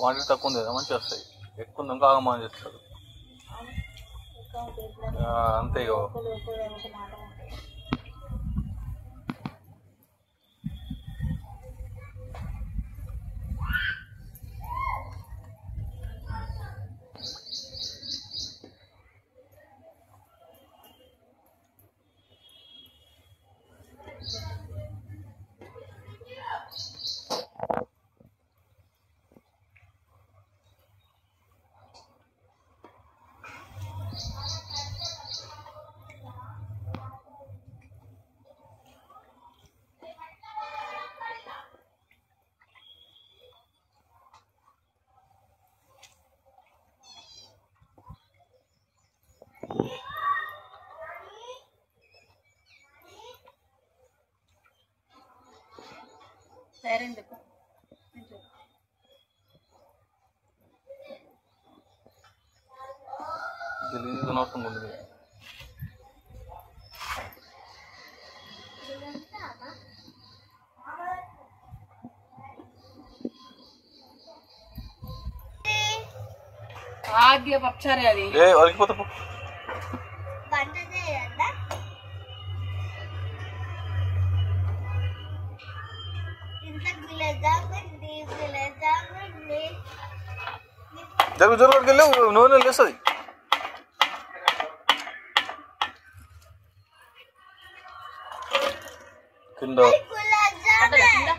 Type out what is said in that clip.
Quantity తక్కువ ఉంది కదా మంచిగా వస్తాయి. ఎక్కువ ఉంది ఇంకా ఆగమని చేస్తారు. ఆ, అంతే గలీజ్గా అవసరం ఇది. ఆద్య పప్చారే అది. ఇంత గులాబ్ జామున్ ది గులాబ్ జామున్ ది జరుగు జరుగు వెళ్ళి నూనె లేస్తుంది కింద గులాబ్